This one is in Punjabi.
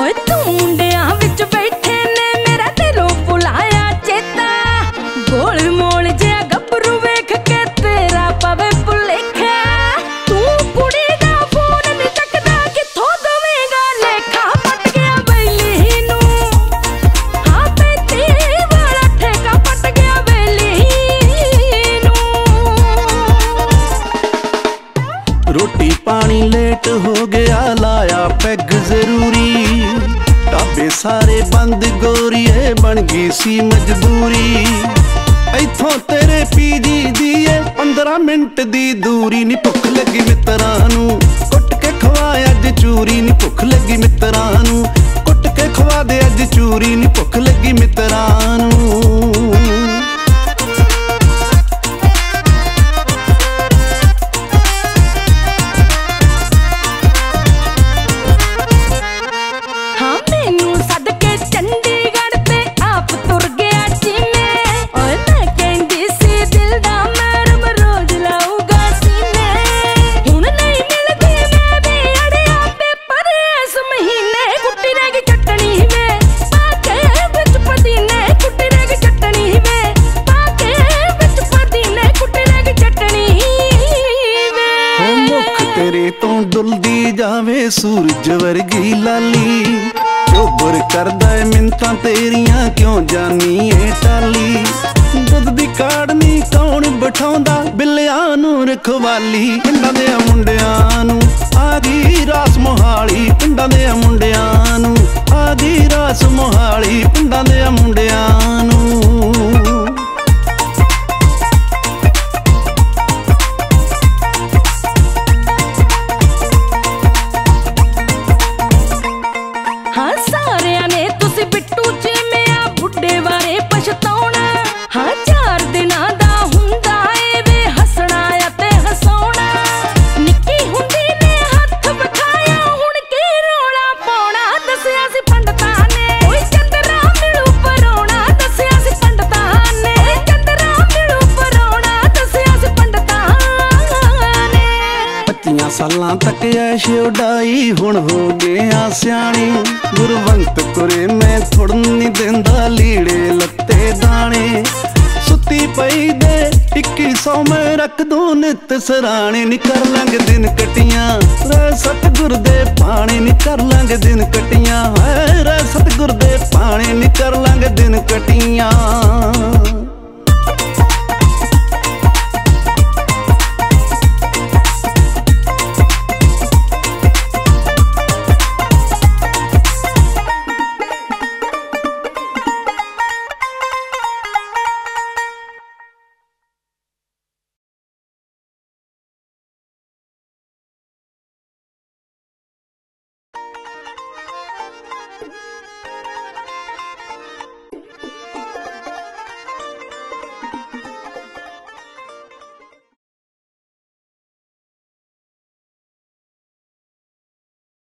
ਓਏ ਵਿੱਚ ਬੈਠੇ ਨੇ, ਮੇਰਾ ਦਿਲੋਂ ਬੁਲਾਇਆ ਚੇਤਾ। ਗੋਲ ਮੋਲ ਜਿਹਾ ਗੱਭਰੂ ਵੇਖ ਕੇ ਤੇਰਾ ਪਵੇ ਬੈਲੀ ਨੂੰ। ਰੋਟੀ ਪਾਣੀ ਲੇਟ ਹੋ ਗਿਆ, ਲਾਇਆ ਪੈਗ ਜ਼ਰੂਰੀ। ਸਾਰੇ ਬੰਦ ਗੋਰੀਏ ਬਣ ਗਈ ਸੀ ਮਜਬੂਰੀ ਇੱਥੋਂ ਤੇਰੇ ਪੀਜੀ ਦੀ ਏ 15 ਮਿੰਟ ਦੀ ਦੂਰੀ। ਨਹੀਂ ਭੁੱਖ ਲੱਗੀ ਮਿੱਤਰਾਂ ਨੂੰ, ਕੁੱਟ ਕੇ ਖਵਾ ਅੱਜ ਚੂਰੀ। ਨਹੀਂ ਭੁੱਖ ਲੱਗੀ ਮਿੱਤਰਾਂ ਨੂੰ, ਕੁੱਟ ਕੇ ਖਵਾ ਦੇ ਅੱਜ ਚੂਰੀ। ਨਹੀਂ ਭੁੱਖ ਲੱਗੀ ਮਿੱਤਰਾਂ ਤੋਂ ਡੁੱਲਦੀ ਜਾਵੇ ਸੂਰਜ ਵਰਗੀ ਲਾਲੀ। ਚੋਬਰ ਕਰਦਾ ਏ ਮਿੰਤਾਂ ਤੇਰੀਆਂ, ਕਿਉਂ ਜਾਨੀ ਏ ਟਾਲੀ? ਦੁੱਧ ਦੀ ਕਾੜਨੀ ਕੌਣ ਬਿਠਾਉਂਦਾ? ਬਿੱਲਿਆਂ ਨੂੰ ਰਖਵਾਲੀ। ਪਿੰਡਾਂ ਦੇ ਮੁੰਡਿਆਂ ਸਾਲਾਂ ਤੱਕ ਐਸ਼ ਉਡਾਈ ਹੁਣ ਹੋ ਗਿਆ ਸਿਆਣੀ। ਗੁਰਵੰਤ ਕੁਰੇ ਮੈਂ ਥੋੜਨ ਨਹੀਂ ਦਿੰਦਾ ਲੀੜੇ ਲੱਤੇ ਦਾਣੇ। ਸੁੱਤੀ ਪਈ ਦੇ 2100 ਮੈਂ ਰੱਖ ਦੂੰ ਨਿਤ ਸਰਾਣੇ। ਨੀ ਕਰ ਲੰਗ ਦਿਨ ਕਟੀਆਂ, ਰਹਿ ਸਤਗੁਰ ਦੇ ਪਾਣੀ ਨੀ ਕਰ ਲੰਗ ਦਿਨ ਕਟੀਆਂ, ਹੈ, ਰਹਿ ਸਤਗੁਰ ਦੇ ਪਾਣੀ ਨੀ ਕਰ ਲੰਗ ਦਿਨ ਕਟੀਆਂ।